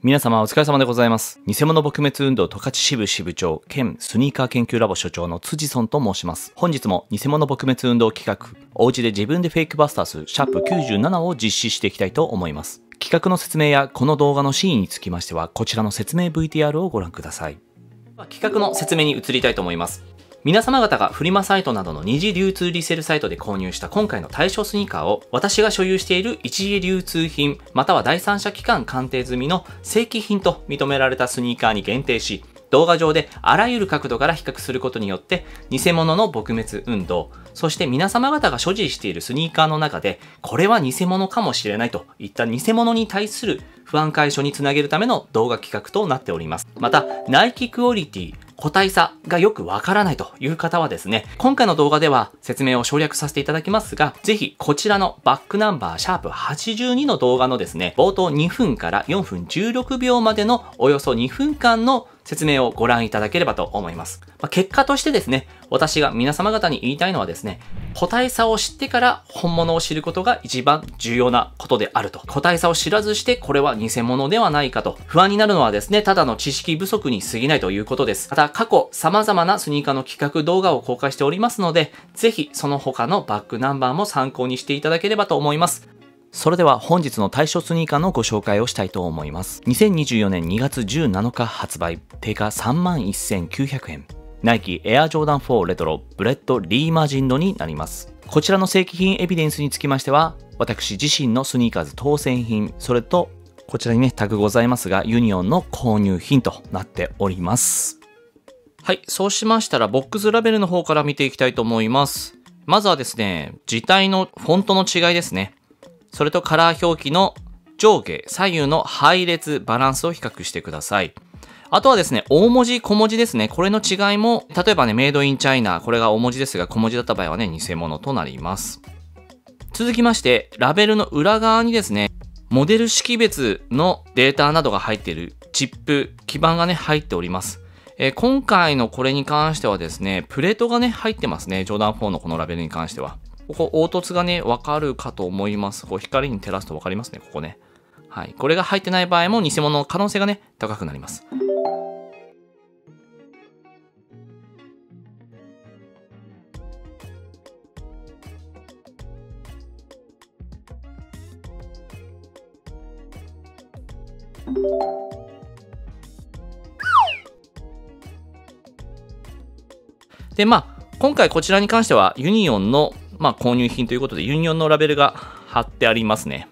皆様お疲れ様でございます。偽物撲滅運動十勝支部支部長兼スニーカー研究ラボ所長の辻尊と申します。本日も偽物撲滅運動企画、おうちで自分でフェイクバスターズシャープ97を実施していきたいと思います。企画の説明やこの動画のシーンにつきましては、こちらの説明 VTR をご覧ください。企画の説明に移りたいと思います。皆様方がフリマサイトなどの二次流通リセールサイトで購入した今回の対象スニーカーを私が所有している一次流通品または第三者機関鑑定済みの正規品と認められたスニーカーに限定し動画上であらゆる角度から比較することによって偽物の撲滅運動そして皆様方が所持しているスニーカーの中でこれは偽物かもしれないといった偽物に対する不安解消につなげるための動画企画となっております。またナイキクオリティ個体差がよくわからないという方はですね、今回の動画では説明を省略させていただきますが、ぜひこちらのバックナンバーシャープ82の動画のですね、冒頭2分から4分16秒までのおよそ2分間の説明をご覧いただければと思います。まあ、結果としてですね、私が皆様方に言いたいのはですね、個体差を知ってから本物を知ることが一番重要なことであると。個体差を知らずしてこれは偽物ではないかと。不安になるのはですね、ただの知識不足に過ぎないということです。また過去様々なスニーカーの企画動画を公開しておりますので、ぜひその他のバックナンバーも参考にしていただければと思います。それでは本日の対象スニーカーのご紹介をしたいと思います。2024年2月17日発売、定価31,900円。ナイキエアジョーダン4レトロブレッドリイマジンドになります。こちらの正規品エビデンスにつきましては、私自身のスニーカーズ当選品、それとこちらにね、タグございますが、ユニオンの購入品となっております。はい、そうしましたら、ボックスラベルの方から見ていきたいと思います。まずはですね、字体のフォントの違いですね。それとカラー表記の上下、左右の配列、バランスを比較してください。あとはですね、大文字、小文字ですね。これの違いも、例えばね、メイドインチャイナ、これが大文字ですが、小文字だった場合はね、偽物となります。続きまして、ラベルの裏側にですね、モデル識別のデータなどが入っているチップ、基板がね、入っております。えー、今回のこれに関してはですね、プレートがね、入ってますね。ジョーダン4のこのラベルに関しては。ここ、凹凸がね、わかるかと思います。こう、光に照らすとわかりますね、ここね。はい。これが入ってない場合も偽物の可能性がね、高くなります。で、まあ、今回こちらに関してはユニオンのまあ、購入品ということでユニオンのラベルが貼ってありますね。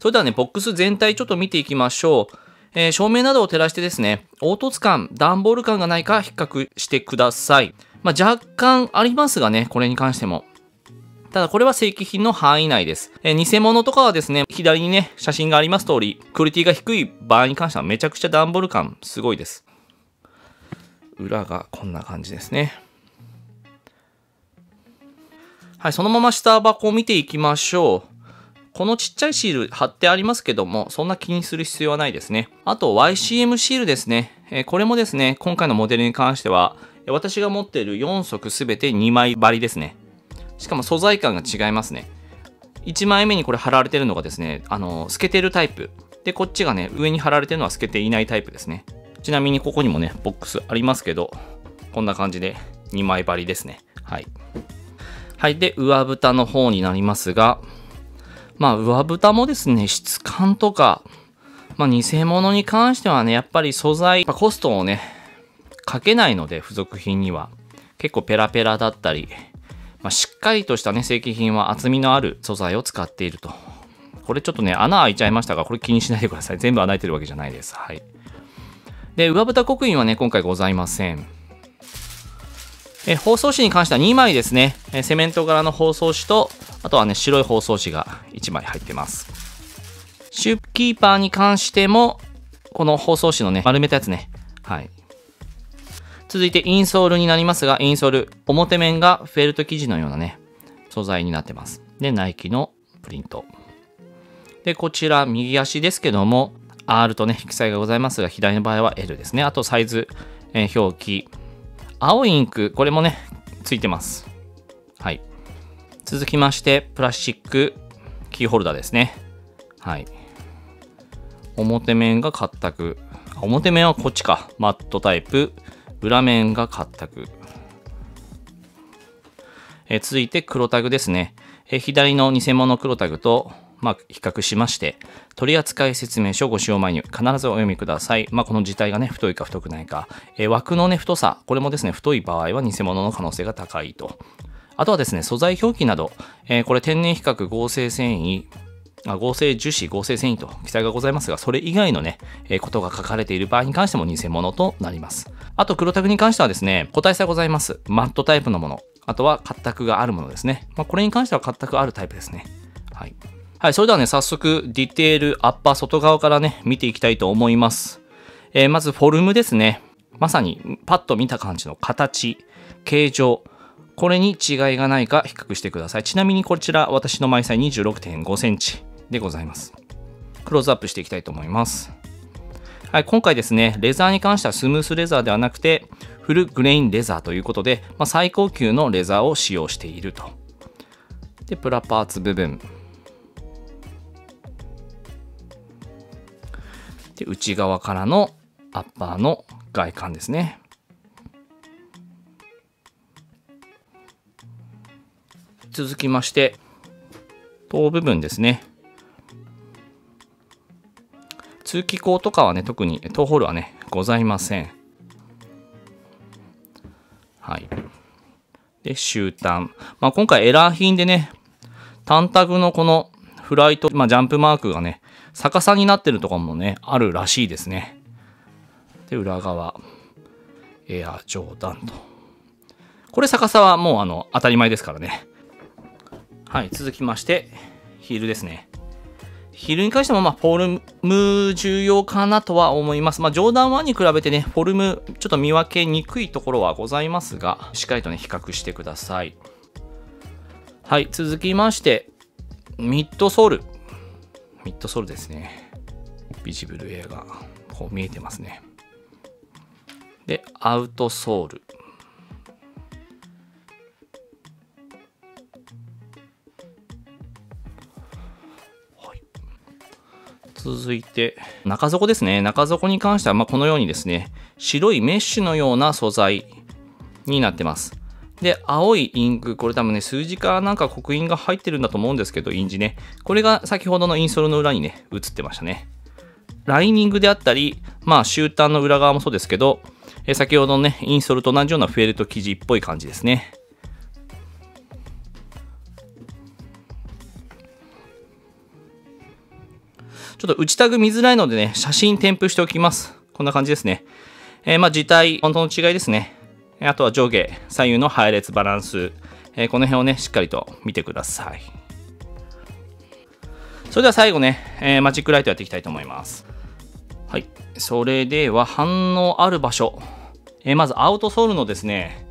それではね、ボックス全体ちょっと見ていきましょう。えー、照明などを照らしてですね、凹凸感、段ボール感がないか比較してください。まあ、若干ありますがね、これに関しても。ただこれは正規品の範囲内です。え、偽物とかはですね、左にね、写真があります通り、クオリティが低い場合に関してはめちゃくちゃ段ボール感すごいです。裏がこんな感じですね。はい、そのまま下箱を見ていきましょう。このちっちゃいシール貼ってありますけども、そんな気にする必要はないですね。あと YCM シールですね。えこれもですね、今回のモデルに関しては、私が持っている4足すべて2枚張りですね。しかも素材感が違いますね。1枚目にこれ貼られてるのがですね、あの、透けてるタイプ。で、こっちがね、上に貼られてるのは透けていないタイプですね。ちなみにここにもね、ボックスありますけど、こんな感じで2枚張りですね。はい。はい。で、上蓋の方になりますが、まあ、上蓋もですね、質感とか、まあ、偽物に関してはね、やっぱり素材、ま、コストをね、かけないので、付属品には。結構ペラペラだったり、まあ、しっかりとしたね、正規品は厚みのある素材を使っていると。これちょっとね、穴開いちゃいましたが、これ気にしないでください。全部穴開いてるわけじゃないです。はい。で、上蓋刻印はね、今回ございません。え包装紙に関しては2枚ですね。えセメント柄の包装紙と、あとはね、白い包装紙が1枚入ってます。シューキーパーに関しても、この包装紙のね、丸めたやつね。はい。続いてインソールになりますが、インソール、表面がフェルト生地のようなね、素材になってます。で、ナイキのプリント。で、こちら、右足ですけども、R とね、色彩がございますが、左の場合は L ですね。あと、サイズ、え、表記、青いインク、これもね、ついてます。はい。続きまして、プラスチックキーホルダーですね。はい。表面がカく。表面はこっちか。マットタイプ。裏面がカく。え続いて黒タグですね。え左の偽物黒タグと、まあ、比較しまして、取扱説明書をご使用前に必ずお読みください。まあ、この字体がね、太いか太くないか。え枠のね、太さ、これもですね、太い場合は偽物の可能性が高いと。あとはですね、素材表記など、えー、これ天然比較合成繊維、合成樹脂、合成繊維と記載がございますが、それ以外のね、えー、ことが書かれている場合に関しても偽物となります。あと、黒タグに関してはですね、個体差ございます。マットタイプのもの。あとは、活卓があるものですね。まあ、これに関しては活卓あるタイプですね。はい。はい、それではね、早速、ディテール、アッパー、外側からね、見ていきたいと思います。えー、まず、フォルムですね。まさに、パッと見た感じの形、形状、これに違いがないか比較してください。ちなみにこちら、私の枚数26.5センチでございます。クローズアップしていきたいと思います。はい、今回ですね、レザーに関してはスムースレザーではなくて、フルグレインレザーということで、まあ、最高級のレザーを使用していると。で、プラパーツ部分。で、内側からのアッパーの外観ですね。続きまして、頭部分ですね。通気口とかはね、特に頭ホールはね、ございません。はい。で、終端。まあ、今回エラー品でね、単タグのこのフライト、まあ、ジャンプマークがね、逆さになってるとかもね、あるらしいですね。で、裏側。エアジョーダンと。これ逆さはもうあの、当たり前ですからね。はい、続きまして、ヒールですね。ヒールに関しても、まあ、フォルム重要かなとは思います。まあ、ジョーダン1に比べてね、フォルム、ちょっと見分けにくいところはございますが、しっかりとね、比較してください。はい、続きまして、ミッドソール。ミッドソールですね。ビジブルエアがこう見えてますね。で、アウトソール。続いて、中底ですね。中底に関しては、まこのようにですね、白いメッシュのような素材になってます。で、青いインク、これ多分ね、数字かなんか刻印が入ってるんだと思うんですけど、印字ね。これが先ほどのインソールの裏にね、映ってましたね。ライニングであったり、まあ、終端の裏側もそうですけど、え先ほどのね、インソールと同じようなフェルト生地っぽい感じですね。ちょっと内タグ見づらいのでね、写真添付しておきます。こんな感じですね。えー、まあ、字体、本当の違いですね。あとは上下、左右の配列バランス。え、この辺をね、しっかりと見てください。それでは最後ね、え、マジックライトやっていきたいと思います。はい。それでは反応ある場所。え、まずアウトソールのですね、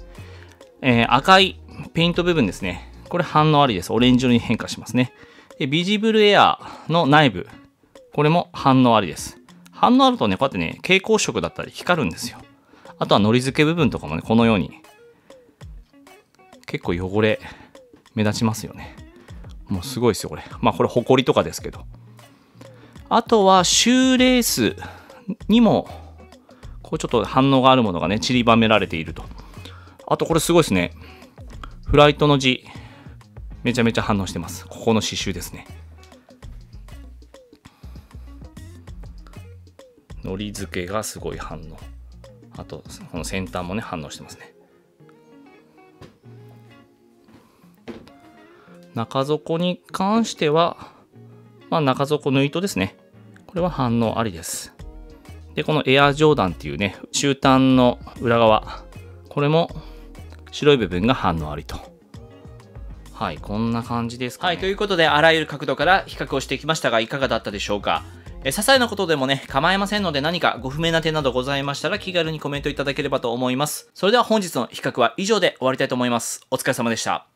え、赤いペイント部分ですね。これ反応ありです。オレンジ色に変化しますね。でビジブルエアの内部。これも反応ありです。反応あるとね、こうやってね、蛍光色だったり光るんですよ。あとは糊付け部分とかもね、このように、結構汚れ、目立ちますよね。もうすごいですよ、これ。まあこれ、ホコリとかですけど。あとは、シューレースにも、こうちょっと反応があるものがね、散りばめられていると。あとこれすごいですね。フライトの字、めちゃめちゃ反応してます。ここの刺繍ですね。のり付けがすごい反応あとこの先端もね反応してますね。中底に関しては、まあ、中底縫い糸ですね。これは反応ありです。でこのエアジョーダンっていうね終端の裏側。これも白い部分が反応ありと。はい、こんな感じですか、ね、はい、ということで、あらゆる角度から比較をしてきましたが、いかがだったでしょうか？え些細なことでもね、構いませんので何かご不明な点などございましたら気軽にコメントいただければと思います。それでは本日の比較は以上で終わりたいと思います。お疲れ様でした。